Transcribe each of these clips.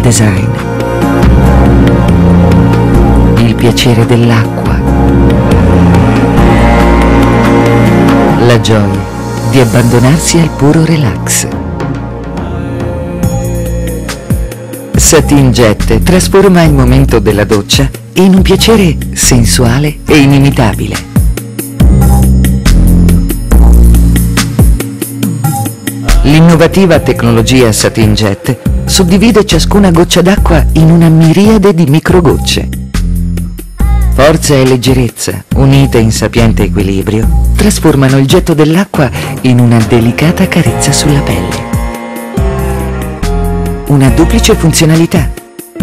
design. Il piacere dell'acqua. La gioia di abbandonarsi al puro relax. Satin Jet trasforma il momento della doccia in un piacere sensuale e inimitabile. L'innovativa tecnologia Satin Jet suddivide ciascuna goccia d'acqua in una miriade di microgocce. Forza e leggerezza, unite in sapiente equilibrio, trasformano il getto dell'acqua in una delicata carezza sulla pelle. Una duplice funzionalità.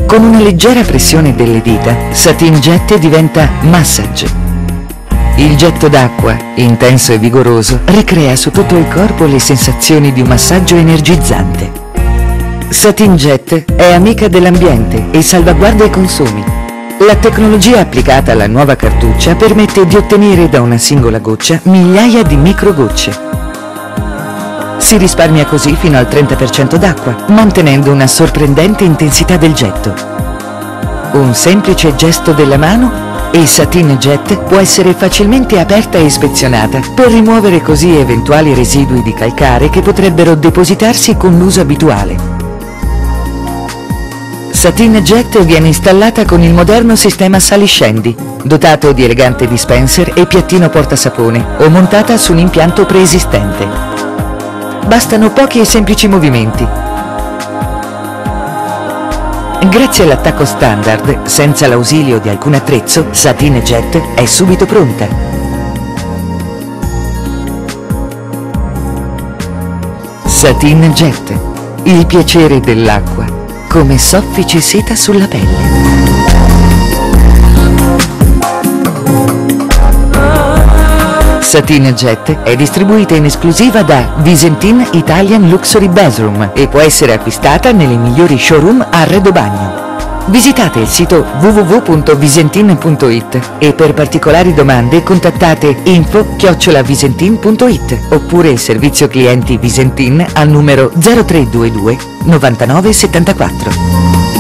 Con una leggera pressione delle dita, Satin Jet diventa massage il getto d'acqua, intenso e vigoroso, ricrea su tutto il corpo le sensazioni di un massaggio energizzante. Satin Jet è amica dell'ambiente e salvaguarda i consumi. La tecnologia applicata alla nuova cartuccia permette di ottenere da una singola goccia migliaia di microgocce. Si risparmia così fino al 30% d'acqua, mantenendo una sorprendente intensità del getto. Un semplice gesto della mano e Satin Jet può essere facilmente aperta e ispezionata per rimuovere così eventuali residui di calcare che potrebbero depositarsi con l'uso abituale. Satin Jet viene installata con il moderno sistema saliscendi, dotato di elegante dispenser e piattino portasapone o montata su un impianto preesistente. Bastano pochi e semplici movimenti Grazie all'attacco standard, senza l'ausilio di alcun attrezzo, Satin Jet è subito pronta. Satin Jet, il piacere dell'acqua, come soffice seta sulla pelle. Satin Jet è distribuita in esclusiva da Visentin Italian Luxury Bathroom e può essere acquistata nelle migliori showroom arredo bagno. Visitate il sito www.visentin.it e per particolari domande contattate info-visentin.it oppure il servizio clienti Visentin al numero 0322 99 74.